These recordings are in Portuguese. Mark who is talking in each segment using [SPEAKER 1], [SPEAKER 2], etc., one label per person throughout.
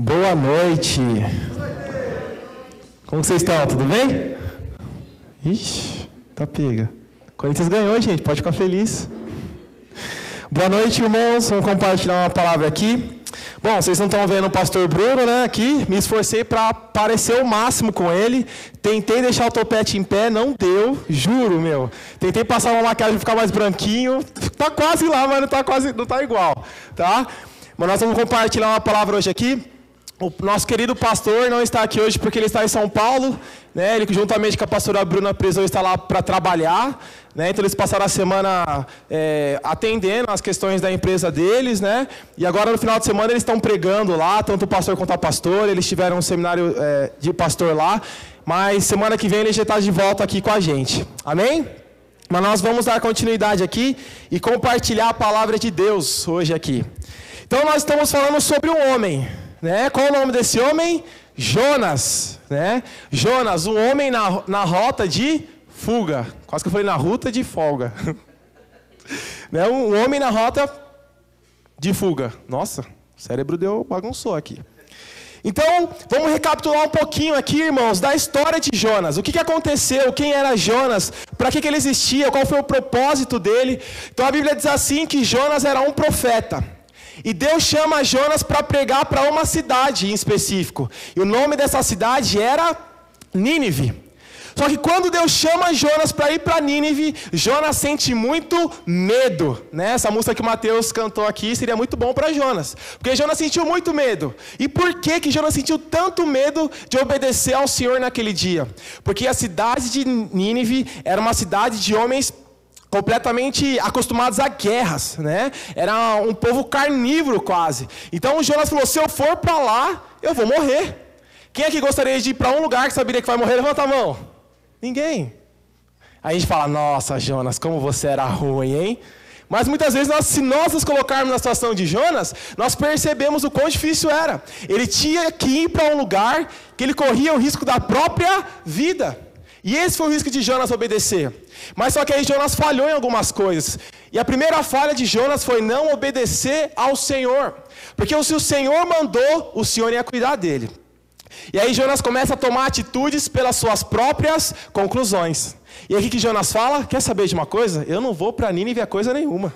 [SPEAKER 1] Boa noite. Como vocês estão? Tudo bem? Ixi, tá pega. Corinthians ganhou, gente. Pode ficar feliz. Boa noite, irmãos. Vamos compartilhar uma palavra aqui. Bom, vocês não estão vendo o pastor Bruno, né? Aqui, me esforcei para parecer o máximo com ele. Tentei deixar o topete em pé, não deu, juro, meu. Tentei passar uma maquiagem para ficar mais branquinho. Tá quase lá, mas não tá quase, não tá igual, tá? Mas nós vamos compartilhar uma palavra hoje aqui. O nosso querido pastor não está aqui hoje porque ele está em São Paulo, né? Ele juntamente com a pastora Bruna Prisão está lá para trabalhar, né? Então eles passaram a semana é, atendendo as questões da empresa deles, né? E agora no final de semana eles estão pregando lá, tanto o pastor quanto a pastora. Eles tiveram um seminário é, de pastor lá, mas semana que vem ele já está de volta aqui com a gente. Amém? Mas nós vamos dar continuidade aqui e compartilhar a palavra de Deus hoje aqui. Então nós estamos falando sobre um homem, né? Qual o nome desse homem? Jonas, né? Jonas, um homem na, na rota de fuga. Quase que eu falei na ruta de folga. né? Um homem na rota de fuga. Nossa, o cérebro deu bagunçou aqui. Então, vamos recapitular um pouquinho aqui, irmãos, da história de Jonas. O que, que aconteceu? Quem era Jonas? Para que, que ele existia? Qual foi o propósito dele? Então, a Bíblia diz assim que Jonas era um profeta. E Deus chama Jonas para pregar para uma cidade em específico. E o nome dessa cidade era Nínive. Só que quando Deus chama Jonas para ir para Nínive, Jonas sente muito medo. Né? Essa música que o Mateus cantou aqui seria muito bom para Jonas. Porque Jonas sentiu muito medo. E por que, que Jonas sentiu tanto medo de obedecer ao Senhor naquele dia? Porque a cidade de Nínive era uma cidade de homens completamente acostumados a guerras, né? Era um povo carnívoro quase. Então Jonas falou: se eu for para lá, eu vou morrer. Quem aqui gostaria de ir para um lugar que saberia que vai morrer? Levanta a mão. Ninguém. Aí a gente fala: nossa, Jonas, como você era ruim, hein? Mas muitas vezes, nós, se nós nos colocarmos na situação de Jonas, nós percebemos o quão difícil era. Ele tinha que ir para um lugar que ele corria o risco da própria vida. E esse foi o risco de Jonas obedecer. Mas só que aí Jonas falhou em algumas coisas. E a primeira falha de Jonas foi não obedecer ao Senhor. Porque se o Senhor mandou, o Senhor ia cuidar dele. E aí Jonas começa a tomar atitudes pelas suas próprias conclusões. E aí o que Jonas fala? Quer saber de uma coisa? Eu não vou para Nínive a coisa nenhuma.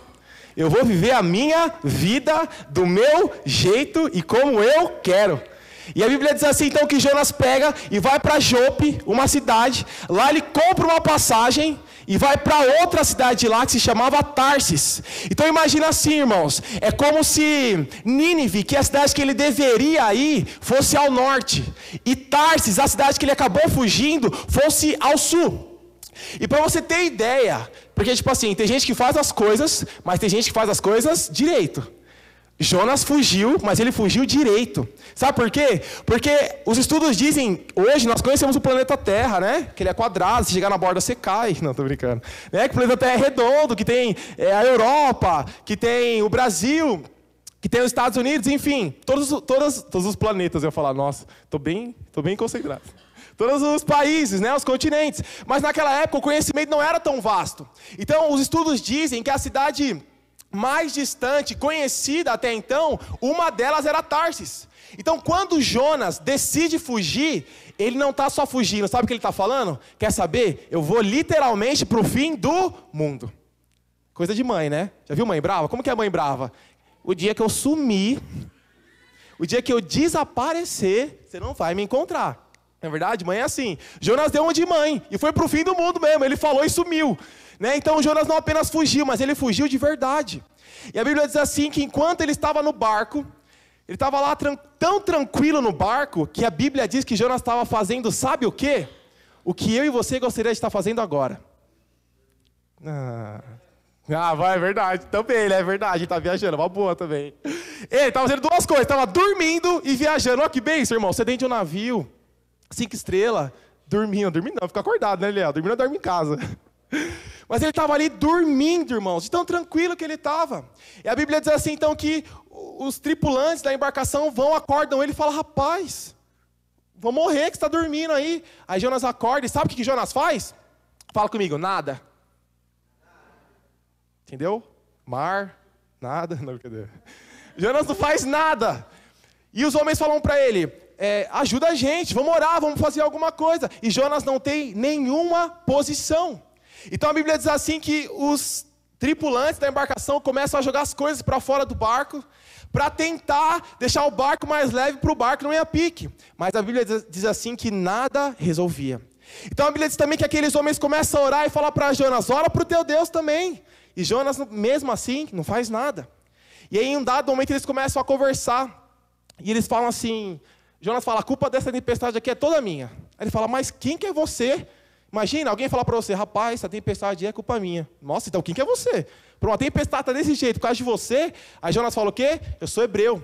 [SPEAKER 1] Eu vou viver a minha vida do meu jeito e como eu quero. E a Bíblia diz assim então que Jonas pega e vai para Jope, uma cidade, lá ele compra uma passagem e vai para outra cidade lá que se chamava Tarsis. Então imagina assim, irmãos, é como se Nínive, que é a cidade que ele deveria ir, fosse ao norte, e Tarsis, a cidade que ele acabou fugindo, fosse ao sul. E para você ter ideia, porque tipo assim, tem gente que faz as coisas, mas tem gente que faz as coisas direito. Jonas fugiu, mas ele fugiu direito. Sabe por quê? Porque os estudos dizem, hoje nós conhecemos o planeta Terra, né? Que ele é quadrado, se chegar na borda você cai. Não, tô brincando. Né? Que o planeta Terra é redondo, que tem é, a Europa, que tem o Brasil, que tem os Estados Unidos, enfim, todos, todos, todos os planetas. Eu falar, nossa, tô bem, tô bem concentrado. Todos os países, né, os continentes. Mas naquela época o conhecimento não era tão vasto. Então os estudos dizem que a cidade mais distante, conhecida até então, uma delas era Tarsis. Então, quando Jonas decide fugir, ele não está só fugindo, sabe o que ele está falando? Quer saber? Eu vou literalmente para o fim do mundo. Coisa de mãe, né? Já viu mãe brava? Como que é mãe brava? O dia que eu sumir, o dia que eu desaparecer, você não vai me encontrar. Não é verdade? Mãe é assim. Jonas deu uma de mãe e foi para o fim do mundo mesmo. Ele falou e sumiu. Né? Então Jonas não apenas fugiu, mas ele fugiu de verdade. E a Bíblia diz assim que enquanto ele estava no barco, ele estava lá tran tão tranquilo no barco que a Bíblia diz que Jonas estava fazendo, sabe o quê? O que eu e você gostaria de estar fazendo agora. Ah, ah vai, é verdade. Também, né? É verdade, está viajando, uma boa também. Ele estava fazendo duas coisas, estava dormindo e viajando. Olha que bem, seu irmão, você dentro de um navio, cinco estrelas, dormindo, dormindo não, fica acordado, né, Léo? Dormindo, dorme em casa. Mas ele estava ali dormindo, irmãos, de tão tranquilo que ele estava. E a Bíblia diz assim, então, que os tripulantes da embarcação vão, acordam ele e falam: Rapaz, vou morrer que está dormindo aí. Aí Jonas acorda e sabe o que, que Jonas faz? Fala comigo: Nada. Entendeu? Mar, nada. Não, cadê? Jonas não faz nada. E os homens falam para ele: é, ajuda a gente, vamos orar, vamos fazer alguma coisa. E Jonas não tem nenhuma posição. Então a Bíblia diz assim que os tripulantes da embarcação começam a jogar as coisas para fora do barco, para tentar deixar o barco mais leve para o barco não ir a pique. Mas a Bíblia diz assim que nada resolvia. Então a Bíblia diz também que aqueles homens começam a orar e falar para Jonas: ora para o teu Deus também. E Jonas, mesmo assim, não faz nada. E aí, em um dado momento, eles começam a conversar. E eles falam assim: Jonas fala, a culpa dessa tempestade aqui é toda minha. Aí ele fala, mas quem que é você? Imagina, alguém falar para você, rapaz, essa tempestade é culpa minha. Nossa, então quem que é você? Para uma tempestade tá desse jeito, por causa de você, aí Jonas fala o quê? Eu sou hebreu.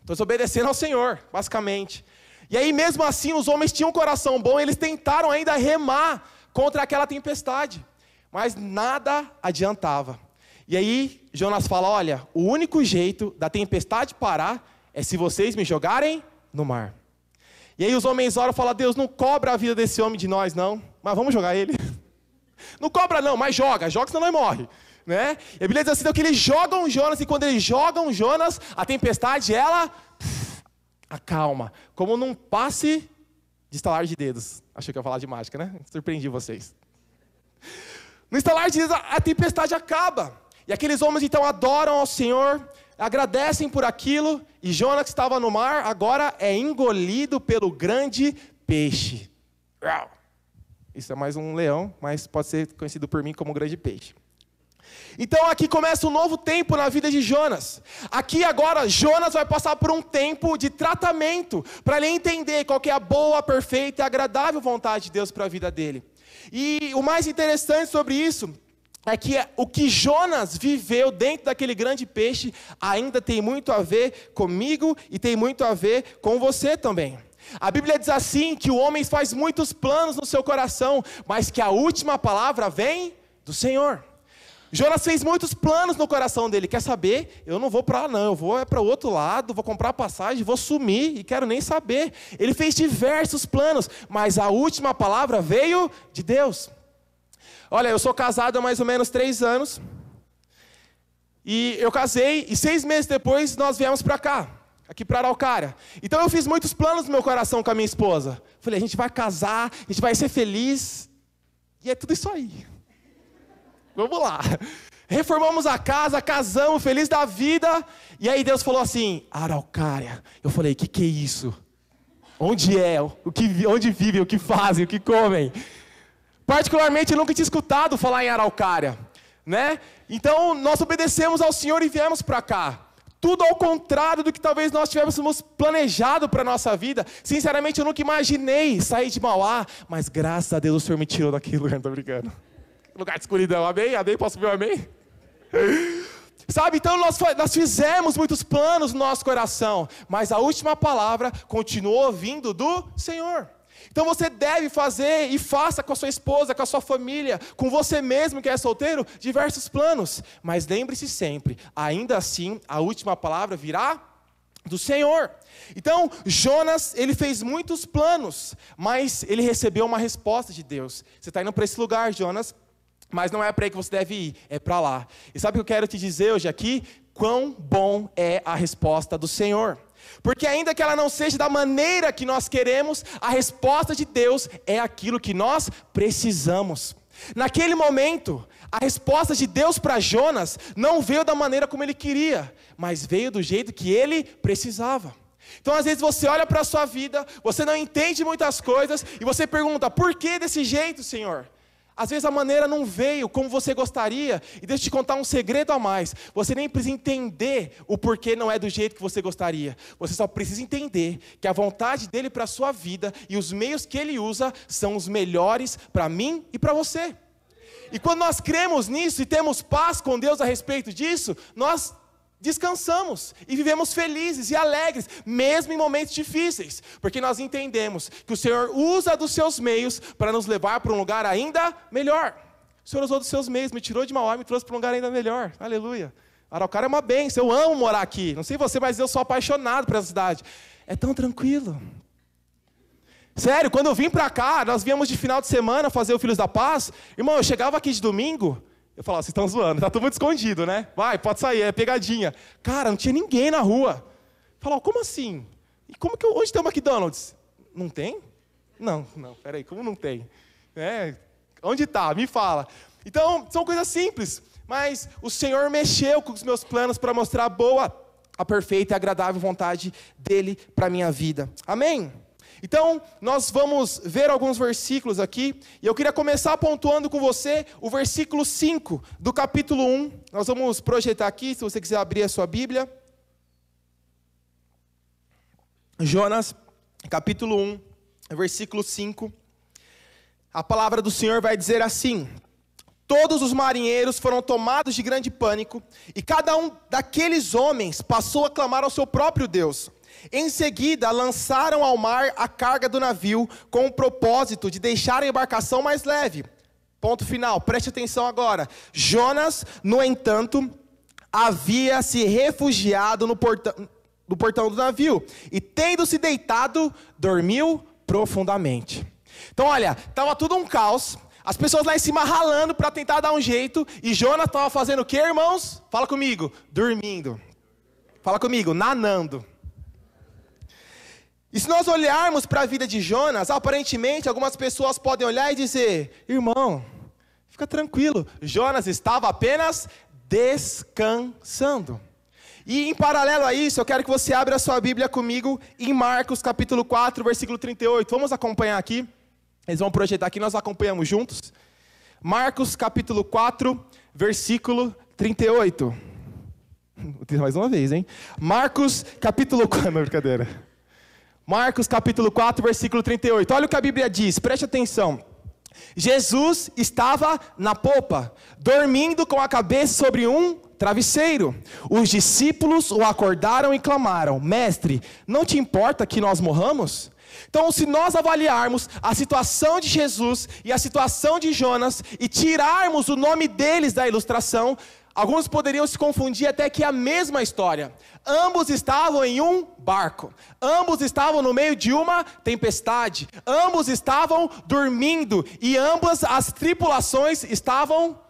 [SPEAKER 1] Estou desobedecendo ao Senhor, basicamente. E aí, mesmo assim, os homens tinham um coração bom, eles tentaram ainda remar contra aquela tempestade. Mas nada adiantava. E aí, Jonas fala: Olha, o único jeito da tempestade parar é se vocês me jogarem no mar. E aí os homens oram e falam: Deus, não cobra a vida desse homem de nós, não. Mas vamos jogar ele. Não cobra, não, mas joga. Joga, senão nós morre. Né? E a Bíblia diz assim: então, que eles jogam Jonas, e quando eles jogam Jonas, a tempestade, ela acalma. Como num passe de estalar de dedos. Achei que ia falar de mágica, né? Surpreendi vocês. No estalar de dedos, a tempestade acaba. E aqueles homens então adoram ao Senhor, agradecem por aquilo, e Jonas, que estava no mar, agora é engolido pelo grande peixe. Isso é mais um leão, mas pode ser conhecido por mim como grande peixe. Então aqui começa um novo tempo na vida de Jonas. Aqui agora Jonas vai passar por um tempo de tratamento para ele entender qual é a boa, perfeita e agradável vontade de Deus para a vida dele. E o mais interessante sobre isso é que o que Jonas viveu dentro daquele grande peixe ainda tem muito a ver comigo e tem muito a ver com você também. A Bíblia diz assim que o homem faz muitos planos no seu coração, mas que a última palavra vem do Senhor. Jonas fez muitos planos no coração dele. Quer saber? Eu não vou para lá, não. Eu vou é para o outro lado, vou comprar passagem, vou sumir e quero nem saber. Ele fez diversos planos, mas a última palavra veio de Deus. Olha, eu sou casado há mais ou menos três anos. E eu casei, e seis meses depois nós viemos para cá, aqui para Araucária. Então eu fiz muitos planos no meu coração com a minha esposa. Falei, a gente vai casar, a gente vai ser feliz. E é tudo isso aí. Vamos lá. Reformamos a casa, casamos, feliz da vida. E aí Deus falou assim: Araucária. Eu falei: que que é isso? Onde é? O que, onde vivem? O que fazem? O que comem? Particularmente, eu nunca tinha escutado falar em araucária, né? Então, nós obedecemos ao Senhor e viemos para cá. Tudo ao contrário do que talvez nós tivéssemos planejado para a nossa vida. Sinceramente, eu nunca imaginei sair de Mauá, mas graças a Deus o Senhor me tirou daquele lugar, não brincando. Lugar de escuridão, amém? Amém? Posso ver amém? Sabe, então nós, nós fizemos muitos planos no nosso coração, mas a última palavra continuou vindo do Senhor. Então você deve fazer e faça com a sua esposa, com a sua família, com você mesmo que é solteiro, diversos planos. Mas lembre-se sempre, ainda assim, a última palavra virá do Senhor. Então, Jonas, ele fez muitos planos, mas ele recebeu uma resposta de Deus. Você está indo para esse lugar, Jonas, mas não é para aí que você deve ir, é para lá. E sabe o que eu quero te dizer hoje aqui? Quão bom é a resposta do Senhor. Porque ainda que ela não seja da maneira que nós queremos, a resposta de Deus é aquilo que nós precisamos. Naquele momento, a resposta de Deus para Jonas não veio da maneira como ele queria, mas veio do jeito que ele precisava. Então, às vezes, você olha para a sua vida, você não entende muitas coisas, e você pergunta: por que desse jeito, Senhor? Às vezes a maneira não veio como você gostaria, e deixa eu te contar um segredo a mais. Você nem precisa entender o porquê não é do jeito que você gostaria. Você só precisa entender que a vontade dele para a sua vida e os meios que ele usa são os melhores para mim e para você. E quando nós cremos nisso e temos paz com Deus a respeito disso, nós descansamos e vivemos felizes e alegres, mesmo em momentos difíceis, porque nós entendemos que o Senhor usa dos seus meios para nos levar para um lugar ainda melhor. O Senhor usou dos seus meios, me tirou de Mauá e me trouxe para um lugar ainda melhor. Aleluia. Araucária é uma benção, eu amo morar aqui. Não sei você, mas eu sou apaixonado por essa cidade. É tão tranquilo. Sério, quando eu vim para cá, nós viemos de final de semana fazer o Filhos da Paz. Irmão, eu chegava aqui de domingo, eu falava, vocês estão zoando, tá tudo muito escondido, né? Vai, pode sair, é pegadinha. Cara, não tinha ninguém na rua. Fala, como assim? E como que onde tem o McDonald's? Não tem? Não, não, peraí, como não tem? É, onde está? Me fala. Então, são coisas simples, mas o Senhor mexeu com os meus planos para mostrar a boa, a perfeita e agradável vontade dele para minha vida. Amém? Então, nós vamos ver alguns versículos aqui, e eu queria começar pontuando com você o versículo 5 do capítulo 1. Nós vamos projetar aqui, se você quiser abrir a sua Bíblia. Jonas, capítulo 1, versículo 5. A palavra do Senhor vai dizer assim: Todos os marinheiros foram tomados de grande pânico, e cada um daqueles homens passou a clamar ao seu próprio Deus. Em seguida, lançaram ao mar a carga do navio, com o propósito de deixar a embarcação mais leve. Ponto final, preste atenção agora. Jonas, no entanto, havia se refugiado no portão, no portão do navio, e tendo se deitado, dormiu profundamente. Então, olha, estava tudo um caos. As pessoas lá em cima ralando para tentar dar um jeito. E Jonas estava fazendo o que, irmãos? Fala comigo. Dormindo. Fala comigo. Nanando. E se nós olharmos para a vida de Jonas, aparentemente algumas pessoas podem olhar e dizer: irmão, fica tranquilo, Jonas estava apenas descansando. E em paralelo a isso, eu quero que você abra a sua Bíblia comigo em Marcos capítulo 4, versículo 38. Vamos acompanhar aqui. Eles vão projetar aqui, nós acompanhamos juntos. Marcos capítulo 4, versículo 38. Mais uma vez, hein? Marcos capítulo 4. Não, brincadeira. Marcos capítulo 4, versículo 38. Olha o que a Bíblia diz, preste atenção. Jesus estava na popa, dormindo com a cabeça sobre um travesseiro. Os discípulos o acordaram e clamaram: Mestre, não te importa que nós morramos? Então, se nós avaliarmos a situação de Jesus e a situação de Jonas e tirarmos o nome deles da ilustração, Alguns poderiam se confundir até que é a mesma história. Ambos estavam em um barco, ambos estavam no meio de uma tempestade, ambos estavam dormindo e ambas as tripulações estavam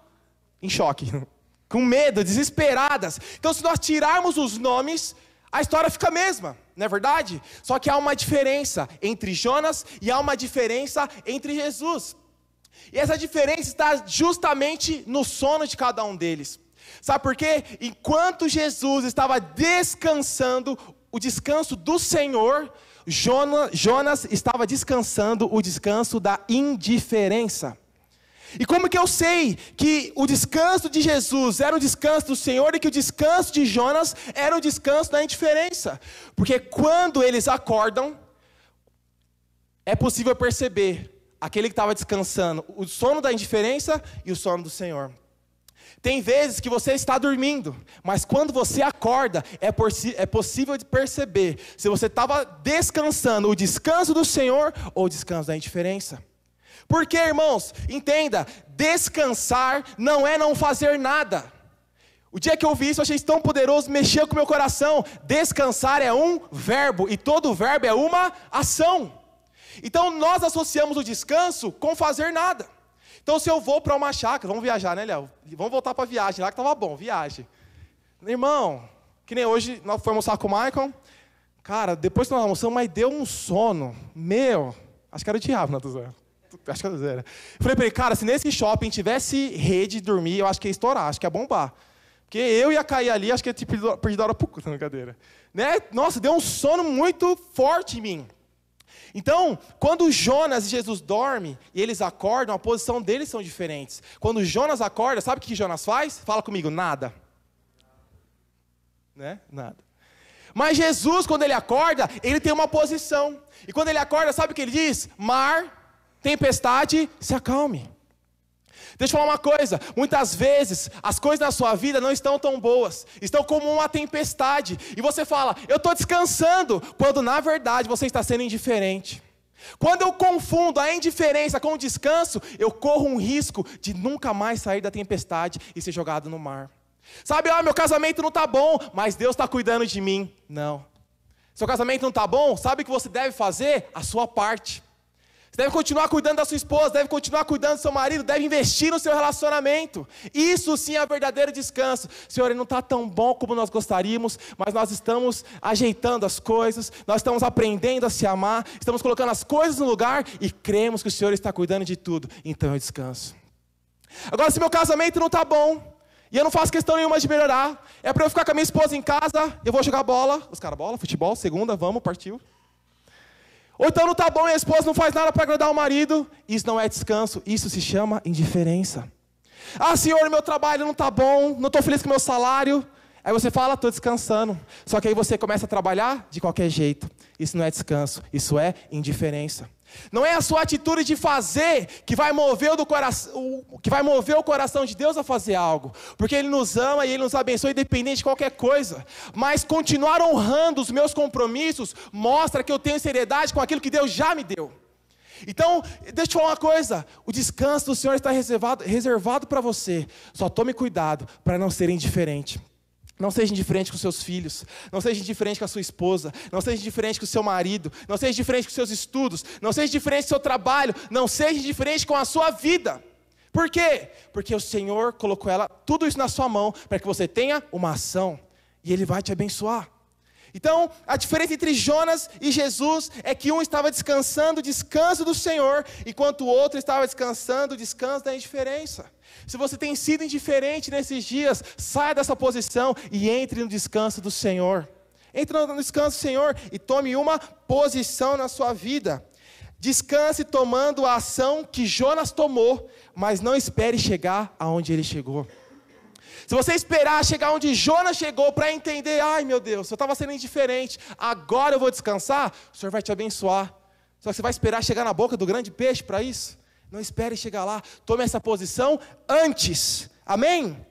[SPEAKER 1] em choque, com medo, desesperadas. Então, se nós tirarmos os nomes, a história fica a mesma, não é verdade? Só que há uma diferença entre Jonas e há uma diferença entre Jesus. E essa diferença está justamente no sono de cada um deles. Sabe por quê? Enquanto Jesus estava descansando, o descanso do Senhor, Jonas, Jonas estava descansando o descanso da indiferença. E como que eu sei que o descanso de Jesus era o descanso do Senhor e que o descanso de Jonas era o descanso da indiferença? Porque quando eles acordam, é possível perceber aquele que estava descansando, o sono da indiferença e o sono do Senhor. Tem vezes que você está dormindo, mas quando você acorda, é, é possível de perceber se você estava descansando o descanso do Senhor ou o descanso da indiferença. Porque, irmãos, entenda, descansar não é não fazer nada. O dia que eu vi isso, eu achei tão poderoso, mexeu com o meu coração. Descansar é um verbo, e todo verbo é uma ação. Então nós associamos o descanso com fazer nada. Então, se eu vou para uma chácara, vamos viajar, né, Léo? Vamos voltar para a viagem, lá que estava bom, viagem. Irmão, que nem hoje nós fomos almoçar com o Michael. Cara, depois que nós almoçamos, mas deu um sono. Meu, acho que era o diabo, não, né, Acho que era. Falei para ele, cara, se nesse shopping tivesse rede de dormir, eu acho que ia estourar, acho que ia bombar. Porque eu ia cair ali, acho que ia ter perdido a hora por na cadeira. Né? Nossa, deu um sono muito forte em mim. Então, quando Jonas e Jesus dormem e eles acordam, a posição deles são diferentes. Quando Jonas acorda, sabe o que Jonas faz? Fala comigo, nada. Né? Nada. Mas Jesus, quando ele acorda, ele tem uma posição. E quando ele acorda, sabe o que ele diz? Mar, tempestade, se acalme. Deixa eu falar uma coisa: muitas vezes as coisas na sua vida não estão tão boas, estão como uma tempestade, e você fala, eu estou descansando, quando na verdade você está sendo indiferente. Quando eu confundo a indiferença com o descanso, eu corro um risco de nunca mais sair da tempestade e ser jogado no mar. Sabe, ah, meu casamento não está bom, mas Deus está cuidando de mim. Não. Seu casamento não está bom, sabe o que você deve fazer? A sua parte. Deve continuar cuidando da sua esposa, deve continuar cuidando do seu marido, deve investir no seu relacionamento. Isso sim é verdadeiro descanso. Senhor, ele não está tão bom como nós gostaríamos, mas nós estamos ajeitando as coisas, nós estamos aprendendo a se amar, estamos colocando as coisas no lugar e cremos que o Senhor está cuidando de tudo. Então eu descanso. Agora, se meu casamento não está bom, e eu não faço questão nenhuma de melhorar. É para eu ficar com a minha esposa em casa, eu vou jogar bola. Os caras, bola, futebol, segunda, vamos, partiu. Ou então não está bom e a esposa não faz nada para agradar o marido. Isso não é descanso, isso se chama indiferença. Ah, senhor, meu trabalho não está bom, não estou feliz com o meu salário. Aí você fala, estou descansando. Só que aí você começa a trabalhar de qualquer jeito. Isso não é descanso, isso é indiferença. Não é a sua atitude de fazer que vai mover o, coração, que vai mover o coração de Deus a fazer algo, porque Ele nos ama e Ele nos abençoa independente de qualquer coisa. Mas continuar honrando os meus compromissos mostra que eu tenho seriedade com aquilo que Deus já me deu. Então, deixa eu te falar uma coisa: o descanso do Senhor está reservado, reservado para você. Só tome cuidado para não ser indiferente. Não seja indiferente com seus filhos, não seja indiferente com a sua esposa, não seja indiferente com o seu marido, não seja indiferente com seus estudos, não seja indiferente com o seu trabalho, não seja indiferente com a sua vida. Por quê? Porque o Senhor colocou ela, tudo isso na sua mão, para que você tenha uma ação, e Ele vai te abençoar. Então, a diferença entre Jonas e Jesus é que um estava descansando descanso do Senhor, enquanto o outro estava descansando descanso da indiferença. Se você tem sido indiferente nesses dias, saia dessa posição e entre no descanso do Senhor. Entre no descanso do Senhor e tome uma posição na sua vida. Descanse tomando a ação que Jonas tomou, mas não espere chegar aonde ele chegou. Se você esperar chegar onde Jonas chegou para entender, ai meu Deus, eu estava sendo indiferente, agora eu vou descansar, o Senhor vai te abençoar. Só que você vai esperar chegar na boca do grande peixe para isso? Não espere chegar lá, tome essa posição antes. Amém?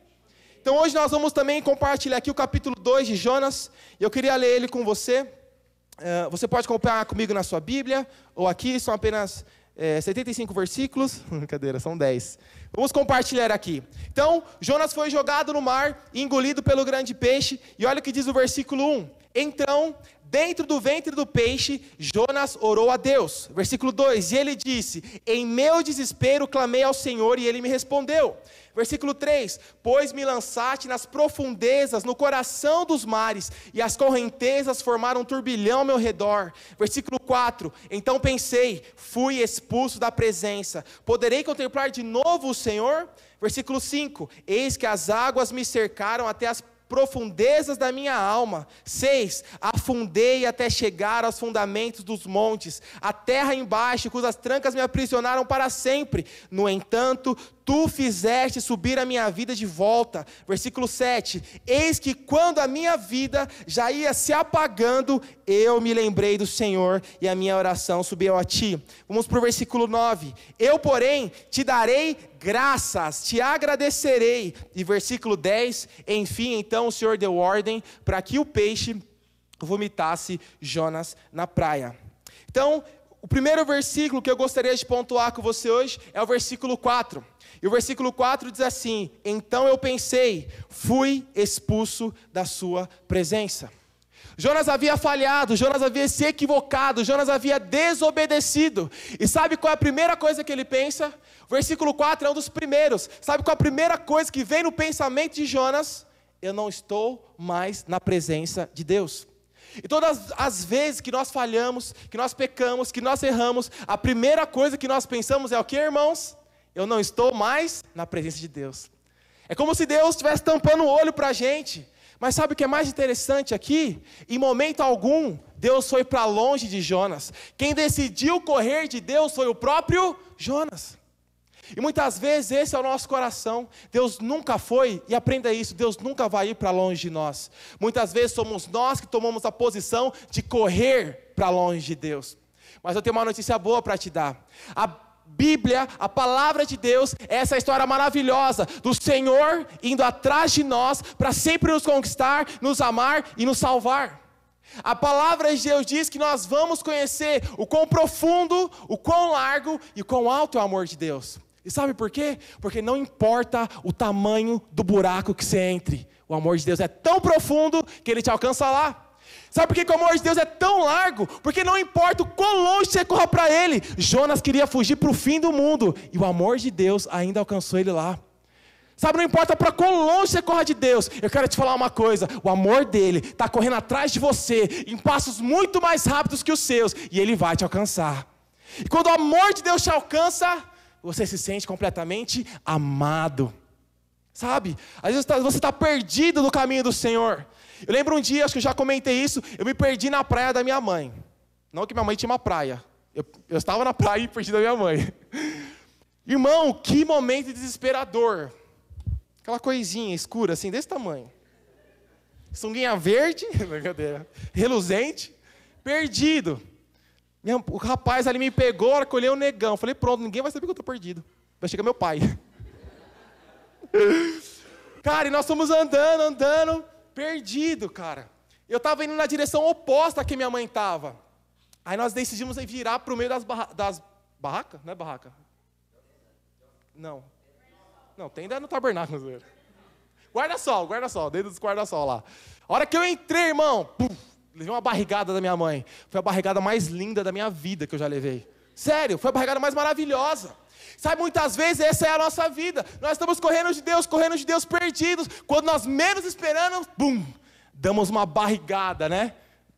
[SPEAKER 1] Então hoje nós vamos também compartilhar aqui o capítulo 2 de Jonas. Eu queria ler ele com você. Uh, você pode acompanhar comigo na sua Bíblia, ou aqui, são apenas é, 75 versículos. Brincadeira, são 10. Vamos compartilhar aqui. Então, Jonas foi jogado no mar, engolido pelo grande peixe, e olha o que diz o versículo 1. Então, dentro do ventre do peixe, Jonas orou a Deus. Versículo 2: E ele disse: Em meu desespero clamei ao Senhor, e ele me respondeu. Versículo 3: Pois me lançaste nas profundezas, no coração dos mares, e as correntezas formaram um turbilhão ao meu redor. Versículo 4: Então pensei, fui expulso da presença. Poderei contemplar de novo o Senhor? Versículo 5: Eis que as águas me cercaram até as profundezas da minha alma. 6. Afundei até chegar aos fundamentos dos montes, a terra embaixo, cujas trancas me aprisionaram para sempre. No entanto, tu fizeste subir a minha vida de volta. Versículo 7. Eis que quando a minha vida já ia se apagando, eu me lembrei do Senhor e a minha oração subiu a ti. Vamos para o versículo 9. Eu, porém, te darei graças, te agradecerei. E versículo 10. Enfim, então o Senhor deu ordem para que o peixe vomitasse Jonas na praia. Então, o primeiro versículo que eu gostaria de pontuar com você hoje é o versículo 4. E o versículo 4 diz assim: Então eu pensei, fui expulso da sua presença. Jonas havia falhado, Jonas havia se equivocado, Jonas havia desobedecido. E sabe qual é a primeira coisa que ele pensa? O versículo 4 é um dos primeiros. Sabe qual é a primeira coisa que vem no pensamento de Jonas? Eu não estou mais na presença de Deus. E todas as vezes que nós falhamos, que nós pecamos, que nós erramos, a primeira coisa que nós pensamos é o que, irmãos? Eu não estou mais na presença de Deus. É como se Deus estivesse tampando o olho para a gente. Mas sabe o que é mais interessante aqui? Em momento algum, Deus foi para longe de Jonas. Quem decidiu correr de Deus foi o próprio Jonas. E muitas vezes esse é o nosso coração. Deus nunca foi, e aprenda isso, Deus nunca vai ir para longe de nós. Muitas vezes somos nós que tomamos a posição de correr para longe de Deus. Mas eu tenho uma notícia boa para te dar. A Bíblia, a palavra de Deus, é essa história maravilhosa do Senhor indo atrás de nós para sempre nos conquistar, nos amar e nos salvar. A palavra de Deus diz que nós vamos conhecer o quão profundo, o quão largo e o quão alto é o amor de Deus. E sabe por quê? Porque não importa o tamanho do buraco que você entre, o amor de Deus é tão profundo que ele te alcança lá. Sabe por que o amor de Deus é tão largo? Porque não importa o quão longe você corra para Ele. Jonas queria fugir para o fim do mundo. E o amor de Deus ainda alcançou ele lá. Sabe, não importa para quão longe você corra de Deus. Eu quero te falar uma coisa: o amor dele está correndo atrás de você em passos muito mais rápidos que os seus. E ele vai te alcançar. E quando o amor de Deus te alcança, você se sente completamente amado. Sabe? Às vezes você está perdido no caminho do Senhor. Eu lembro um dia, acho que eu já comentei isso, eu me perdi na praia da minha mãe. Não que minha mãe tinha uma praia. Eu, eu estava na praia e perdi da minha mãe. Irmão, que momento desesperador. Aquela coisinha escura, assim, desse tamanho. Sunguinha verde, reluzente, perdido. O rapaz ali me pegou, hora que eu olhei o negão. Falei, pronto, ninguém vai saber que eu estou perdido. Vai chegar meu pai. Cara, e nós fomos andando, andando perdido, cara. Eu estava indo na direção oposta que minha mãe estava. Aí nós decidimos virar para o meio das, barra das barracas, não é barraca? Não. Não, tem no tabernáculo. Guarda-sol, guarda-sol, dentro dos guarda-sol lá. A hora que eu entrei, irmão, puf, levei uma barrigada da minha mãe. Foi a barrigada mais linda da minha vida que eu já levei. Sério, foi a barrigada mais maravilhosa. Sabe, muitas vezes essa é a nossa vida. Nós estamos correndo de Deus, correndo de Deus perdidos. Quando nós menos esperamos, bum, damos uma barrigada, né?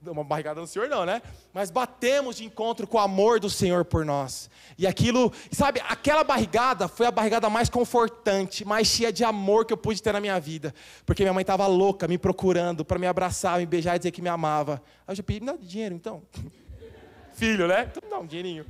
[SPEAKER 1] Uma barrigada no Senhor não, né? Mas batemos de encontro com o amor do Senhor por nós. E aquilo, sabe, aquela barrigada foi a barrigada mais confortante, mais cheia de amor que eu pude ter na minha vida. Porque minha mãe estava louca, me procurando para me abraçar, me beijar e dizer que me amava. Aí eu já pedi, me dá dinheiro então. Filho, né? Então dá um dinheirinho.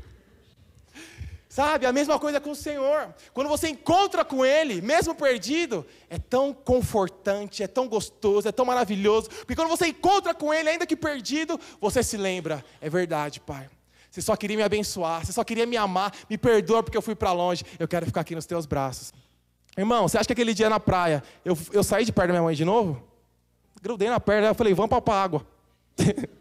[SPEAKER 1] Sabe, a mesma coisa com o Senhor. Quando você encontra com Ele, mesmo perdido, é tão confortante, é tão gostoso, é tão maravilhoso. Porque quando você encontra com Ele, ainda que perdido, você se lembra: é verdade, Pai. Você só queria me abençoar, você só queria me amar, me perdoa porque eu fui para longe. Eu quero ficar aqui nos teus braços. Irmão, você acha que aquele dia na praia, eu, eu saí de perto da minha mãe de novo? Grudei na perna, eu falei: vamos para a água.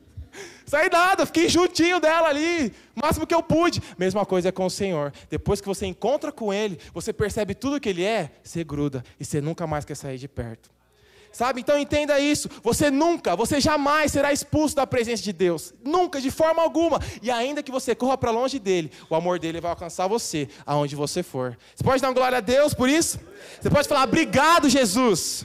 [SPEAKER 1] Saí nada, fiquei juntinho dela ali, o máximo que eu pude. Mesma coisa é com o Senhor. Depois que você encontra com Ele, você percebe tudo que Ele é, você gruda e você nunca mais quer sair de perto. Sabe? Então entenda isso. Você nunca, você jamais será expulso da presença de Deus. Nunca, de forma alguma. E ainda que você corra para longe dele, o amor dele vai alcançar você aonde você for. Você pode dar glória a Deus por isso? Você pode falar, obrigado, Jesus.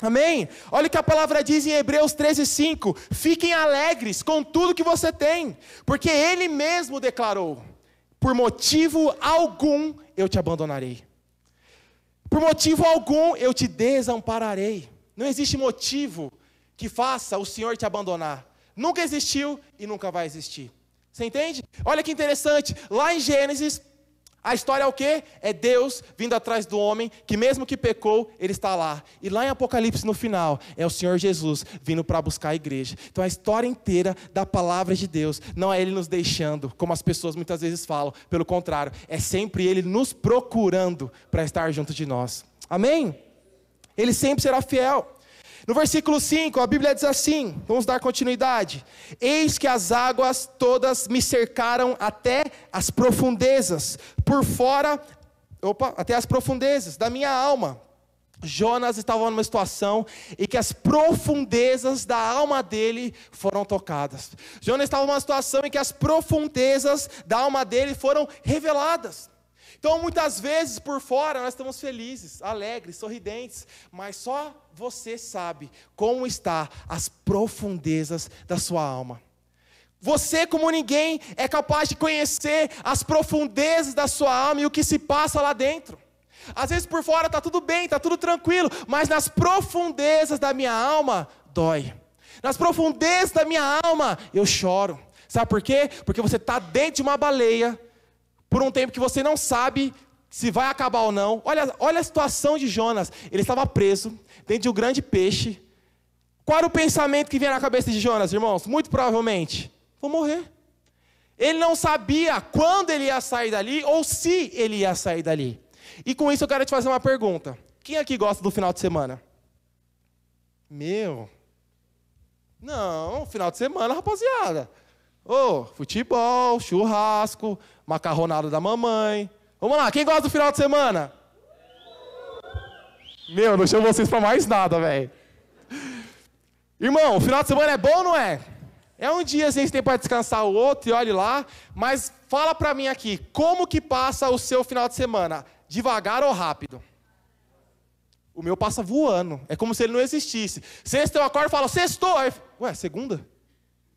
[SPEAKER 1] Amém? Olha o que a palavra diz em Hebreus 13, 5: Fiquem alegres com tudo que você tem, porque Ele mesmo declarou: Por motivo algum eu te abandonarei, por motivo algum eu te desampararei. Não existe motivo que faça o Senhor te abandonar. Nunca existiu e nunca vai existir. Você entende? Olha que interessante, lá em Gênesis a história é o quê? É Deus vindo atrás do homem, que mesmo que pecou, ele está lá. E lá em Apocalipse, no final, é o Senhor Jesus vindo para buscar a igreja. Então a história inteira da palavra de Deus não é Ele nos deixando, como as pessoas muitas vezes falam. Pelo contrário, é sempre Ele nos procurando para estar junto de nós. Amém? Ele sempre será fiel. No versículo 5, a Bíblia diz assim: vamos dar continuidade. Eis que as águas todas me cercaram até as profundezas, por fora, opa, até as profundezas da minha alma. Jonas estava numa situação em que as profundezas da alma dele foram tocadas. Jonas estava numa situação em que as profundezas da alma dele foram reveladas. Então, muitas vezes por fora nós estamos felizes, alegres, sorridentes, mas só você sabe como está as profundezas da sua alma. Você, como ninguém, é capaz de conhecer as profundezas da sua alma e o que se passa lá dentro. Às vezes por fora está tudo bem, está tudo tranquilo, mas nas profundezas da minha alma dói. Nas profundezas da minha alma eu choro. Sabe por quê? Porque você está dentro de uma baleia por um tempo que você não sabe se vai acabar ou não. Olha, olha a situação de Jonas. Ele estava preso dentro de um grande peixe. Qual era o pensamento que vinha na cabeça de Jonas, irmãos? Muito provavelmente, vou morrer. Ele não sabia quando ele ia sair dali ou se ele ia sair dali. E com isso eu quero te fazer uma pergunta. Quem aqui gosta do final de semana? Meu. Não, final de semana, rapaziada. Ô, oh, futebol, churrasco, macarronada da mamãe. Vamos lá, quem gosta do final de semana? Meu, não chamo vocês para mais nada, velho. Irmão, o final de semana é bom ou não é? É um dia assim, a gente tem para descansar o outro e olhe lá, mas fala para mim aqui, como que passa o seu final de semana? Devagar ou rápido? O meu passa voando, é como se ele não existisse. Sexta eu acordo e falo, sextou. Ué, segunda? O que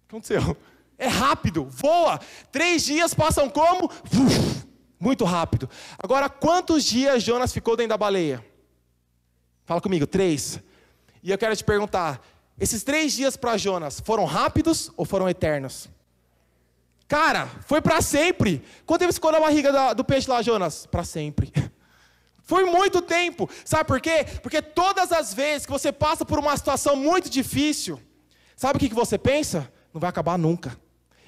[SPEAKER 1] aconteceu? É rápido, voa. Três dias passam como? Uf, muito rápido. Agora, quantos dias Jonas ficou dentro da baleia? Fala comigo, três. E eu quero te perguntar: esses três dias para Jonas foram rápidos ou foram eternos? Cara, foi para sempre. Quanto tempo ficou na barriga do peixe lá, Jonas? Para sempre. Foi muito tempo. Sabe por quê? Porque todas as vezes que você passa por uma situação muito difícil, sabe o que você pensa? Não vai acabar nunca.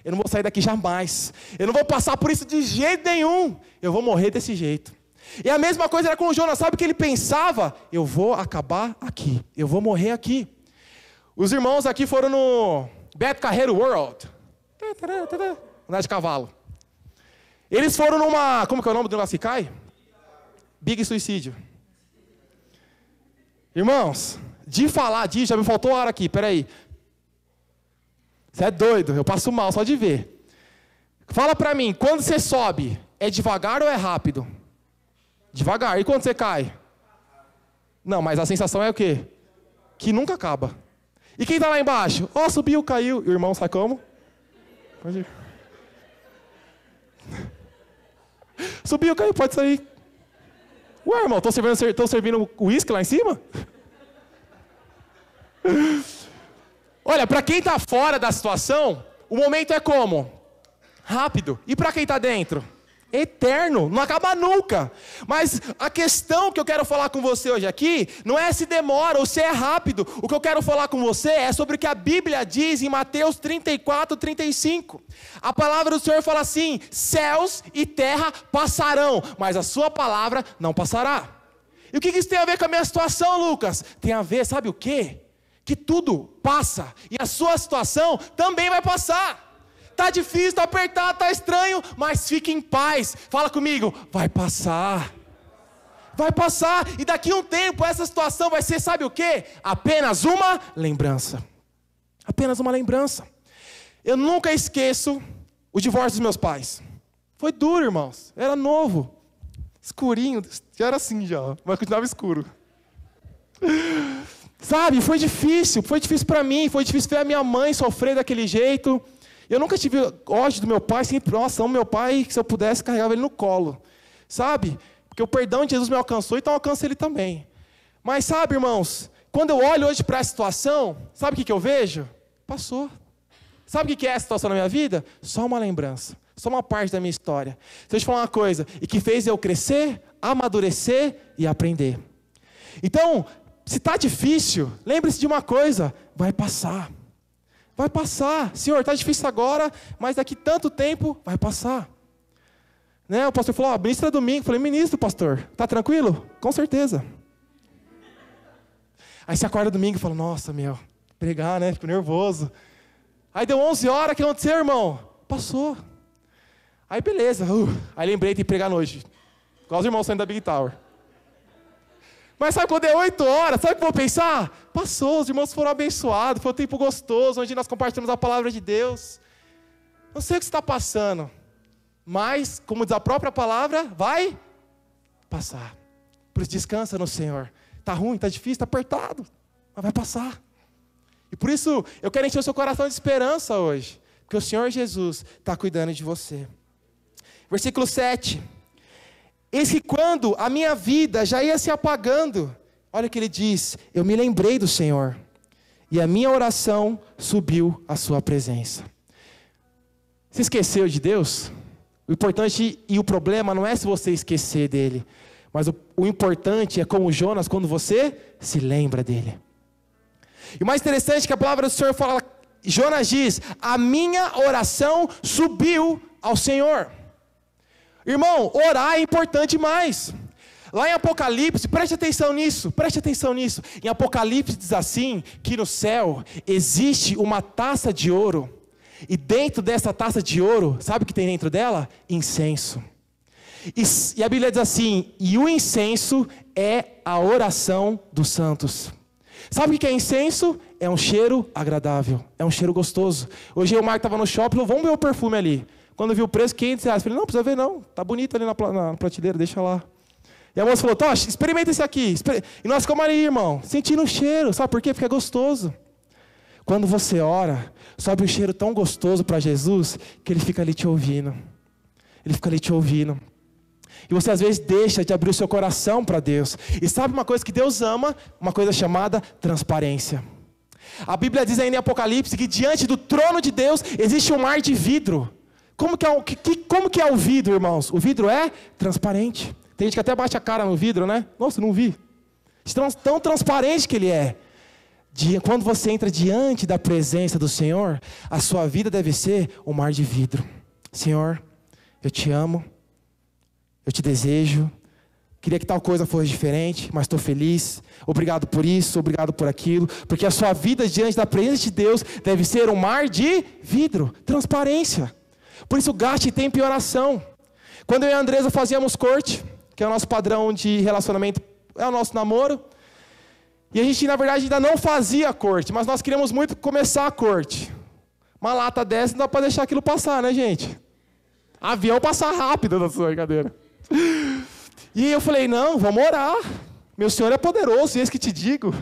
[SPEAKER 1] Eu não vou sair daqui jamais. Eu não vou passar por isso de jeito nenhum. Eu vou morrer desse jeito. E a mesma coisa era com o Jonas. Sabe o que ele pensava? Eu vou acabar aqui. Eu vou morrer aqui. Os irmãos aqui foram no Beto Carreiro World. Andar de cavalo. Eles foram numa. Como que é o nome do negócio que cai? Big Suicídio. Irmãos, de falar disso, já me faltou hora aqui, peraí. Você é doido, eu passo mal só de ver. Fala pra mim, quando você sobe, é devagar ou é rápido? Devagar. E quando você cai? Não, mas a sensação é o quê? Que nunca acaba. E quem está lá embaixo? Ó, oh, subiu, caiu. O irmão sai como? Pode ir. Subiu, caiu, pode sair. Ué, irmão, estão servindo, servindo uísque lá em cima? Olha, para quem está fora da situação, o momento é como? Rápido. E para quem está dentro? eterno, não acaba nunca. Mas a questão que eu quero falar com você hoje aqui não é se demora ou se é rápido. O que eu quero falar com você é sobre o que a Bíblia diz em Mateus 34, 35. A palavra do Senhor fala assim: céus e terra passarão, mas a sua palavra não passará. E o que isso tem a ver com a minha situação, Lucas? Tem a ver, sabe o quê? Que tudo passa e a sua situação também vai passar. Tá difícil, tá apertado, tá estranho, mas fique em paz. Fala comigo, vai passar. Vai passar e daqui a um tempo essa situação vai ser, sabe o que? Apenas uma lembrança. Apenas uma lembrança. Eu nunca esqueço o divórcio dos meus pais. Foi duro, irmãos. Era novo. Escurinho, já era assim já, mas continuava escuro. Sabe, foi difícil, foi difícil para mim, foi difícil ver a minha mãe sofrer daquele jeito. Eu nunca tive ódio do meu pai, sempre, nossa, amo meu pai, se eu pudesse, carregava ele no colo. Sabe? Porque o perdão de Jesus me alcançou, então alcança ele também. Mas sabe, irmãos, quando eu olho hoje para a situação, sabe o que, que eu vejo? Passou. Sabe o que é essa situação na minha vida? Só uma lembrança. Só uma parte da minha história. Deixa eu te falar uma coisa. E que fez eu crescer, amadurecer e aprender. Então, se está difícil, lembre-se de uma coisa: vai passar. Vai passar. Senhor, está difícil agora, mas daqui tanto tempo vai passar. Né? O pastor falou, oh, ministra domingo. Eu falei, ministro, pastor, está tranquilo? Com certeza. Aí você acorda domingo e fala, nossa, meu, pregar, né? Fico nervoso. Aí deu 11 horas, o que aconteceu, irmão? Passou. Aí beleza. Uh, aí lembrei de pregar à noite. Igual os irmãos saindo da Big Tower. Mas sabe quando é 8 horas, sabe o que eu vou pensar? Passou, os irmãos foram abençoados, foi um tempo gostoso, onde nós compartilhamos a palavra de Deus. Não sei o que está passando, mas, como diz a própria palavra, vai passar. Por isso, descansa no Senhor. Está ruim, está difícil, está apertado, mas vai passar. E por isso, eu quero encher o seu coração de esperança hoje, porque o Senhor Jesus está cuidando de você. Versículo 7. Eis que quando a minha vida já ia se apagando, olha o que ele diz: Eu me lembrei do Senhor, e a minha oração subiu à Sua presença. Você esqueceu de Deus? O importante e o problema não é se você esquecer dele, mas o, o importante é como Jonas, quando você se lembra dele. E o mais interessante é que a palavra do Senhor fala, Jonas diz: A minha oração subiu ao Senhor. Irmão, orar é importante demais. Lá em Apocalipse, preste atenção nisso, preste atenção nisso. Em Apocalipse diz assim: que no céu existe uma taça de ouro, e dentro dessa taça de ouro, sabe o que tem dentro dela? Incenso. E, e a Bíblia diz assim: e o incenso é a oração dos santos. Sabe o que é incenso? É um cheiro agradável, é um cheiro gostoso. Hoje o Marco estava no shopping, falou, vamos ver o perfume ali. Quando viu o preço, 500 reais. Eu falei, não, precisa ver não, tá bonito ali na, na prateleira, deixa lá. E a moça falou, Tocha, experimenta esse aqui. E nós ficamos ali, irmão, sentindo o cheiro. Sabe por quê? Porque é gostoso. Quando você ora, sobe um cheiro tão gostoso para Jesus que ele fica ali te ouvindo. Ele fica ali te ouvindo. E você às vezes deixa de abrir o seu coração para Deus. E sabe uma coisa que Deus ama? Uma coisa chamada transparência. A Bíblia diz ainda em Apocalipse que diante do trono de Deus existe um mar de vidro. Como que, é o, que, como que é o vidro, irmãos? O vidro é transparente. Tem gente que até bate a cara no vidro, né? Nossa, não vi. Tão transparente que ele é. Quando você entra diante da presença do Senhor, a sua vida deve ser um mar de vidro. Senhor, eu te amo, eu te desejo, queria que tal coisa fosse diferente, mas estou feliz. Obrigado por isso, obrigado por aquilo, porque a sua vida diante da presença de Deus deve ser um mar de vidro, transparência. Por isso, gaste tempo em oração. Quando eu e a Andresa fazíamos corte, que é o nosso padrão de relacionamento, é o nosso namoro, e a gente, na verdade, ainda não fazia corte, mas nós queríamos muito começar a corte. Uma lata dessa não dá para deixar aquilo passar, né, gente? Avião passa rápido na sua brincadeira. E eu falei, não, vamos orar. Meu Senhor é poderoso, e esse que te digo.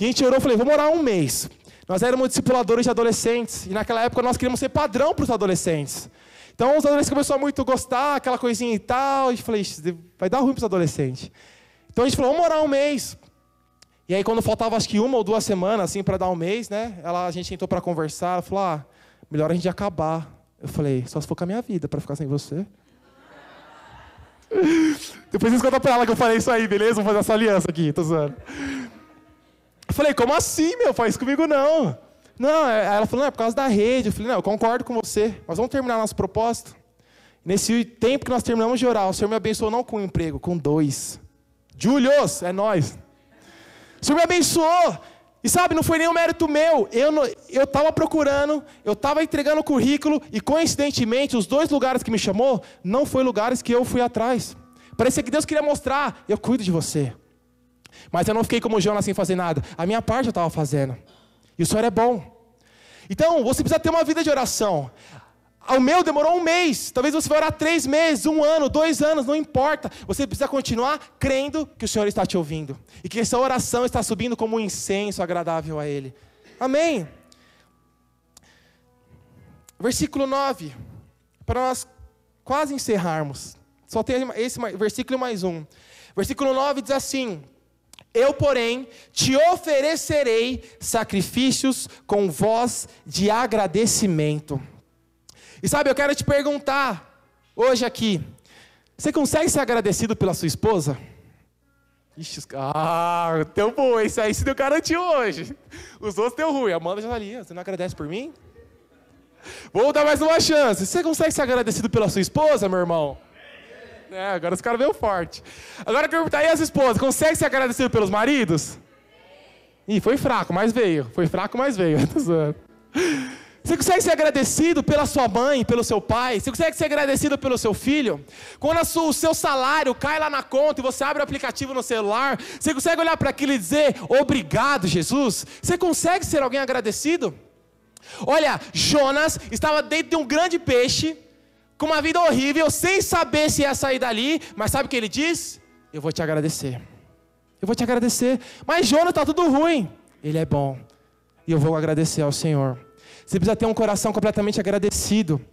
[SPEAKER 1] E a gente orou, falei, vamos orar um mês. Nós éramos discipuladores de adolescentes, e naquela época nós queríamos ser padrão para os adolescentes. Então os adolescentes começaram a muito gostar, aquela coisinha e tal, e falei, vai dar ruim para os adolescentes. Então a gente falou, vamos orar um mês. E aí, quando faltava acho que uma ou duas semanas, assim, para dar um mês, né? Ela, a gente entrou para conversar, ela falou: ah, melhor a gente acabar. Eu falei: só se for com a minha vida, para ficar sem você. Depois vocês contam para ela que eu falei isso aí, beleza? Vamos fazer essa aliança aqui, tô zoando. Eu falei: como assim, meu? Faz comigo não. Não, é, ela falou: não, é por causa da rede. Eu falei: não, eu concordo com você, mas vamos terminar nosso propósito. Nesse tempo que nós terminamos de orar, o Senhor me abençoou não com um emprego, com dois. Julius, é nós. O Senhor me abençoou. E sabe, não foi nenhum mérito meu. Eu estava procurando, eu estava entregando o currículo, e coincidentemente, os dois lugares que me chamou, não foram lugares que eu fui atrás. Parecia que Deus queria mostrar, eu cuido de você. Mas eu não fiquei como Jonas sem fazer nada. A minha parte eu estava fazendo. E o Senhor é bom. Então, você precisa ter uma vida de oração. O meu demorou um mês. Talvez você vai orar três meses, um ano, dois anos, não importa. Você precisa continuar crendo que o Senhor está te ouvindo. E que essa oração está subindo como um incenso agradável a Ele. Amém. Versículo 9. Para nós quase encerrarmos. Só tem esse versículo mais um. Versículo 9 diz assim: Eu, porém, te oferecerei sacrifícios com voz de agradecimento. E sabe, eu quero te perguntar hoje aqui: você consegue ser agradecido pela sua esposa? Ixi, ah, teu bom, esse aí se deu garantiu hoje. Os outros deu ruim. A Amanda já tá ali, você não agradece por mim? Vou dar mais uma chance. Você consegue ser agradecido pela sua esposa, meu irmão? É, agora os caras veio forte. Agora eu perguntar aí as esposas, consegue ser agradecido pelos maridos? Ih, foi fraco, mas veio. Foi fraco, mas veio. Você consegue ser agradecido pela sua mãe, pelo seu pai? Você consegue ser agradecido pelo seu filho? Quando o seu salário cai lá na conta e você abre o aplicativo no celular, você consegue olhar para aquilo e dizer obrigado, Jesus? Você consegue ser alguém agradecido? Olha, Jonas estava dentro de um grande peixe, com uma vida horrível, sem saber se ia sair dali, mas sabe o que ele diz? Eu vou te agradecer. Eu vou te agradecer. Mas Jonas está tudo ruim. Ele é bom. E eu vou agradecer ao Senhor. Você precisa ter um coração completamente agradecido.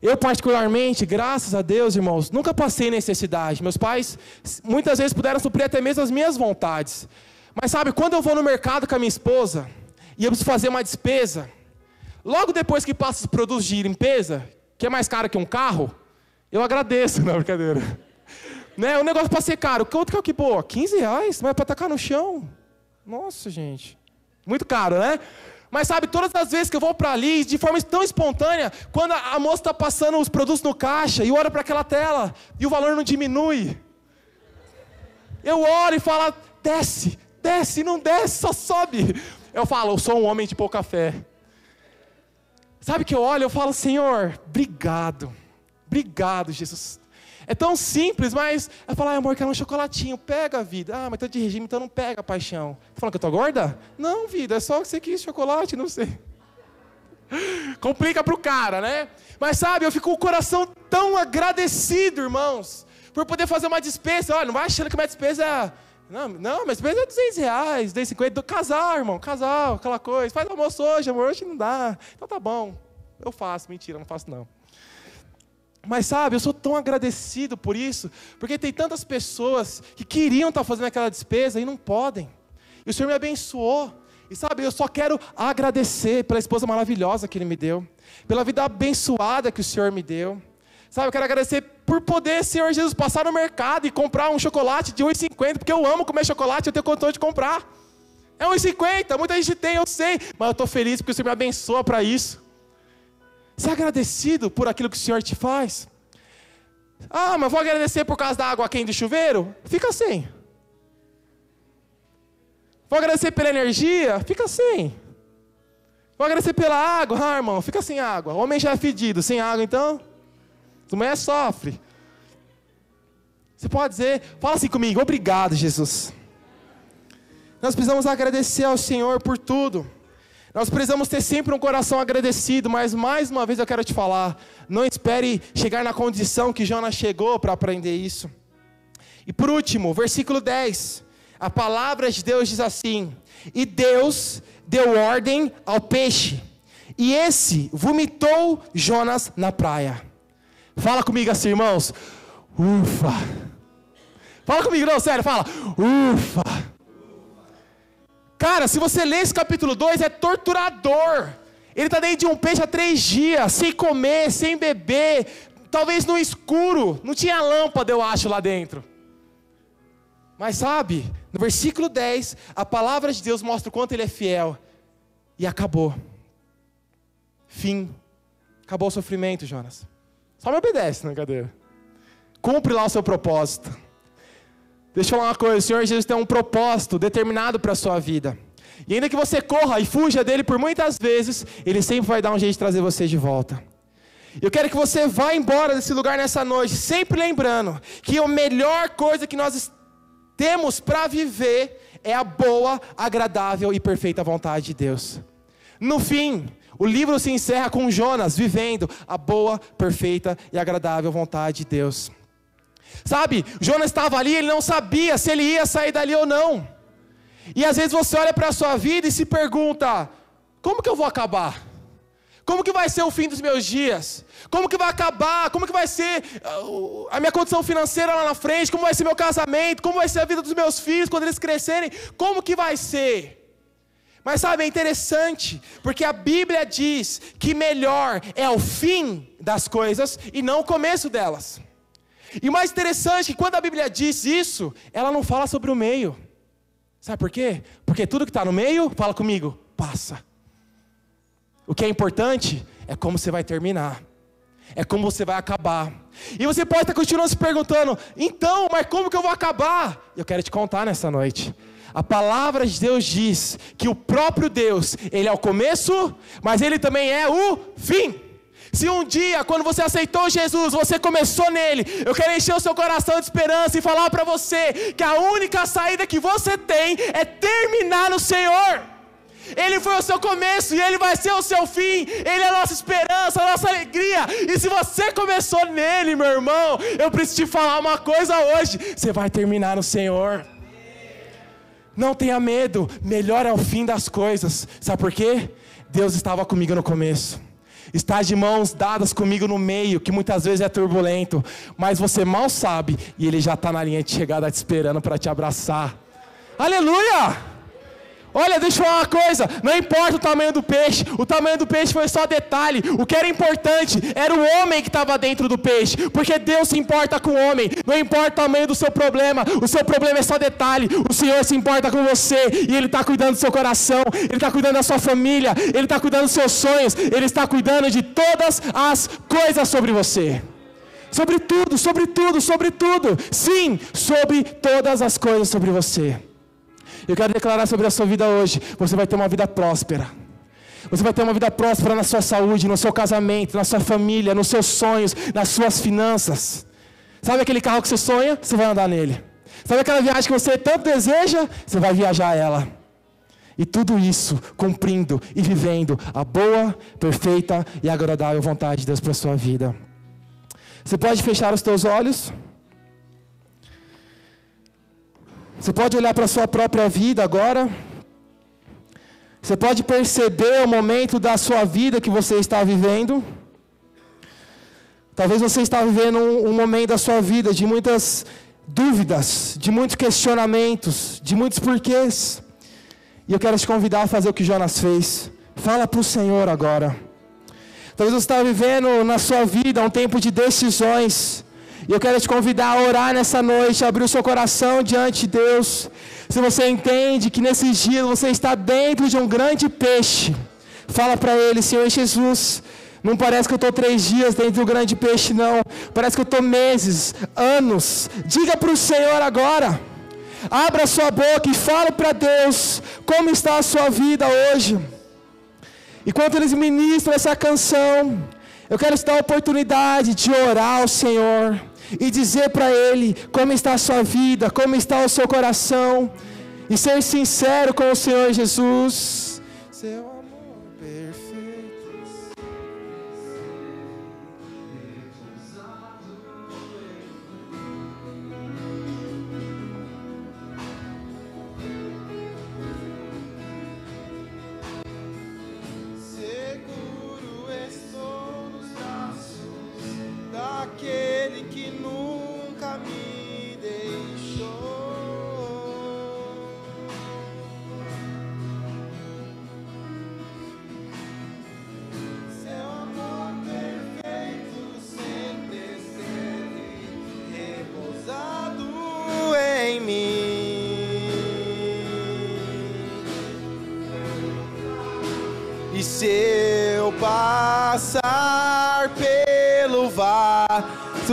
[SPEAKER 1] Eu, particularmente, graças a Deus, irmãos, nunca passei necessidade. Meus pais, muitas vezes, puderam suprir até mesmo as minhas vontades. Mas sabe, quando eu vou no mercado com a minha esposa e eu preciso fazer uma despesa, logo depois que passa os produtos de limpeza, que é mais caro que um carro, eu agradeço, não, brincadeira. Né? O negócio para ser caro, quanto que é o que boa? 15 reais, mas é para tacar no chão. Nossa, gente. Muito caro, né? Mas sabe, todas as vezes que eu vou para ali, de forma tão espontânea, quando a moça está passando os produtos no caixa e olha para aquela tela e o valor não diminui, eu olho e falo, desce, desce, não desce, só sobe. Eu falo, eu sou um homem de pouca fé. Sabe que eu olho, eu falo, Senhor, obrigado, obrigado, Jesus. É tão simples, mas é falar, amor, quero um chocolatinho, pega a vida. Ah, mas tô de regime, então não pega, paixão. Tá falando que eu tô gorda? Não, vida, é só que você quis chocolate, não sei. Complica pro cara, né? Mas sabe, eu fico com o coração tão agradecido, irmãos, por poder fazer uma despesa. Olha, não vai achando que minha despesa Não, não, minha despesa é 200 reais, 250. Casal, irmão, casal, aquela coisa. Faz almoço hoje, amor, hoje não dá. Então tá bom. Eu faço, mentira, não faço não. Mas sabe, eu sou tão agradecido por isso, porque tem tantas pessoas que queriam estar fazendo aquela despesa e não podem. E o Senhor me abençoou. E sabe, eu só quero agradecer pela esposa maravilhosa que Ele me deu, pela vida abençoada que o Senhor me deu. Sabe, eu quero agradecer por poder, Senhor Jesus, passar no mercado e comprar um chocolate de 1,50, porque eu amo comer chocolate, eu tenho condição de comprar. É 1,50, muita gente tem, eu sei, mas eu estou feliz porque o Senhor me abençoa para isso. Ser agradecido por aquilo que o Senhor te faz. Ah, mas vou agradecer por causa da água quente do chuveiro? Fica sem. Vou agradecer pela energia? Fica sem. Vou agradecer pela água? Ah, irmão, fica sem água. O homem já é fedido, sem água então? A mulher sofre. Você pode dizer, fala assim comigo, obrigado, Jesus. Nós precisamos agradecer ao Senhor por tudo. Nós precisamos ter sempre um coração agradecido, mas mais uma vez eu quero te falar: não espere chegar na condição que Jonas chegou para aprender isso. E por último, versículo 10, a palavra de Deus diz assim: E Deus deu ordem ao peixe, e esse vomitou Jonas na praia. Fala comigo assim, irmãos. Ufa. Fala comigo, não, sério, fala. Ufa. Cara, se você ler esse capítulo 2, é torturador. Ele está dentro de um peixe há três dias, sem comer, sem beber, talvez no escuro, não tinha lâmpada, eu acho, lá dentro. Mas sabe, no versículo 10, a palavra de Deus mostra o quanto ele é fiel. E acabou. Fim. Acabou o sofrimento, Jonas. Só me obedece na cadeira. Cumpre lá o seu propósito. Deixa eu falar uma coisa: o Senhor Jesus tem um propósito determinado para a sua vida. E ainda que você corra e fuja dele por muitas vezes, ele sempre vai dar um jeito de trazer você de volta. Eu quero que você vá embora desse lugar nessa noite, sempre lembrando que a melhor coisa que nós temos para viver é a boa, agradável e perfeita vontade de Deus. No fim, o livro se encerra com Jonas vivendo a boa, perfeita e agradável vontade de Deus. Sabe, Jonas estava ali, ele não sabia se ele ia sair dali ou não. E às vezes você olha para a sua vida e se pergunta: como que eu vou acabar? Como que vai ser o fim dos meus dias? Como que vai acabar? Como que vai ser uh, a minha condição financeira lá na frente? Como vai ser meu casamento? Como vai ser a vida dos meus filhos quando eles crescerem? Como que vai ser? Mas sabe, é interessante, porque a Bíblia diz que melhor é o fim das coisas e não o começo delas. E o mais interessante é que quando a Bíblia diz isso, ela não fala sobre o meio. Sabe por quê? Porque tudo que está no meio, fala comigo, passa. O que é importante é como você vai terminar, é como você vai acabar. E você pode estar continuando se perguntando, então, mas como que eu vou acabar? Eu quero te contar nessa noite. A palavra de Deus diz que o próprio Deus, Ele é o começo, mas Ele também é o fim. Se um dia, quando você aceitou Jesus, você começou nele, eu quero encher o seu coração de esperança e falar para você que a única saída que você tem é terminar no Senhor. Ele foi o seu começo e ele vai ser o seu fim. Ele é a nossa esperança, a nossa alegria. E se você começou nele, meu irmão, eu preciso te falar uma coisa hoje: você vai terminar no Senhor. Não tenha medo, melhor é o fim das coisas. Sabe por quê? Deus estava comigo no começo está de mãos dadas comigo no meio, que muitas vezes é turbulento, mas você mal sabe e ele já está na linha de chegada te esperando para te abraçar. Aleluia! Olha, deixa eu falar uma coisa: não importa o tamanho do peixe, o tamanho do peixe foi só detalhe. O que era importante era o homem que estava dentro do peixe, porque Deus se importa com o homem, não importa o tamanho do seu problema, o seu problema é só detalhe. O Senhor se importa com você e Ele está cuidando do seu coração, Ele está cuidando da sua família, Ele está cuidando dos seus sonhos, Ele está cuidando de todas as coisas sobre você. Sobre tudo, sobre tudo, sobre tudo. Sim, sobre todas as coisas sobre você. Eu quero declarar sobre a sua vida hoje: você vai ter uma vida próspera. Você vai ter uma vida próspera na sua saúde, no seu casamento, na sua família, nos seus sonhos, nas suas finanças. Sabe aquele carro que você sonha? Você vai andar nele. Sabe aquela viagem que você tanto deseja? Você vai viajar ela. E tudo isso cumprindo e vivendo a boa, perfeita e agradável vontade de Deus para a sua vida. Você pode fechar os teus olhos? Você pode olhar para a sua própria vida agora? Você pode perceber o momento da sua vida que você está vivendo? Talvez você está vivendo um, um momento da sua vida de muitas dúvidas, de muitos questionamentos, de muitos porquês. E eu quero te convidar a fazer o que Jonas fez. Fala para o Senhor agora. Talvez você está vivendo na sua vida um tempo de decisões. E eu quero te convidar a orar nessa noite, abrir o seu coração diante de Deus. Se você entende que nesses dias você está dentro de um grande peixe, fala para Ele, Senhor Jesus, não parece que eu estou três dias dentro do grande peixe, não. Parece que eu estou meses, anos. Diga para o Senhor agora. Abra sua boca e fale para Deus como está a sua vida hoje. Enquanto eles ministram essa canção, eu quero te dar a oportunidade de orar ao Senhor e dizer para Ele como está a sua vida, como está o seu coração, e ser sincero com o Senhor Jesus. Seu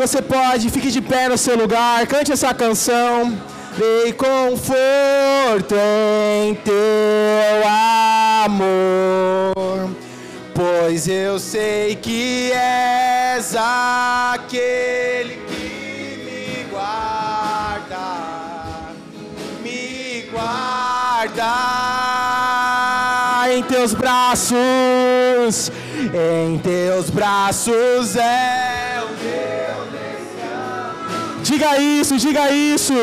[SPEAKER 1] você pode, fique de pé no seu lugar, cante essa canção. Dei conforto em teu amor, pois eu sei que és aquele que me guarda, me guarda em teus braços, em teus braços é. Diga isso, diga isso.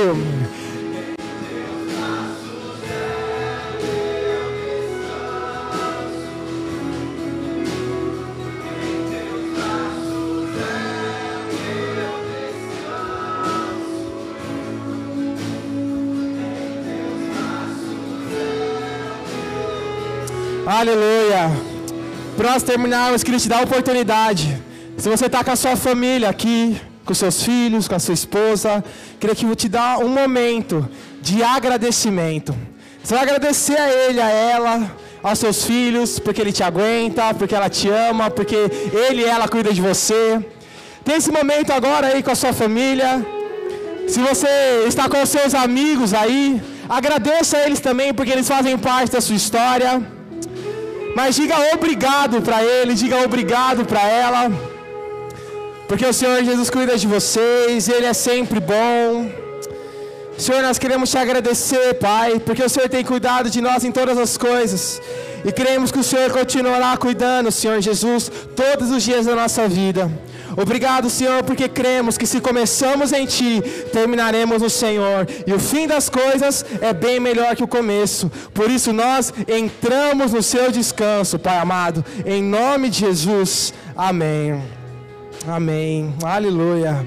[SPEAKER 1] Aleluia. Para nós terminarmos, queria te dar a oportunidade. Se você está com a sua família aqui, com seus filhos, com a sua esposa. Queria que eu te dar um momento de agradecimento. Você vai agradecer a ele, a ela, aos seus filhos, porque ele te aguenta, porque ela te ama, porque ele e ela cuidam de você. Tem esse momento agora aí com a sua família. Se você está com os seus amigos aí, agradeça a eles também, porque eles fazem parte da sua história. Mas diga obrigado para ele, diga obrigado para ela. Porque o Senhor Jesus cuida de vocês, Ele é sempre bom. Senhor, nós queremos te agradecer, Pai, porque o Senhor tem cuidado de nós em todas as coisas. E queremos que o Senhor continuará cuidando, Senhor Jesus, todos os dias da nossa vida. Obrigado, Senhor, porque cremos que se começamos em Ti, terminaremos no Senhor. E o fim das coisas é bem melhor que o começo. Por isso nós entramos no seu descanso, Pai amado. Em nome de Jesus. Amém. Amém. Aleluia.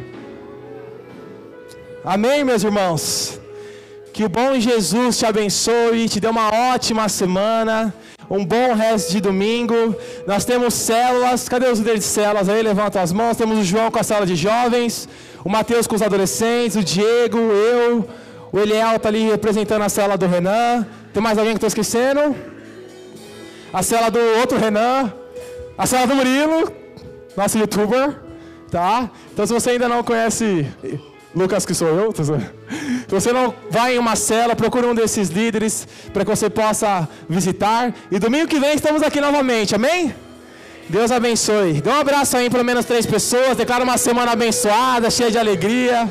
[SPEAKER 1] Amém, meus irmãos. Que o bom Jesus te abençoe, te dê uma ótima semana, um bom resto de domingo. Nós temos células, cadê os líderes de células aí? Levanta as mãos. Temos o João com a sala de jovens, o Mateus com os adolescentes, o Diego, eu, o Eliel está ali representando a célula do Renan. Tem mais alguém que estou esquecendo? A célula do outro Renan, a célula do Murilo, nosso youtuber tá? Então se você ainda não conhece Lucas que sou eu, tá se você não vai em uma cela, procure um desses líderes para que você possa visitar. E domingo que vem estamos aqui novamente, amém? Deus abençoe. Dê um abraço aí, pelo menos três pessoas. Declara uma semana abençoada, cheia de alegria.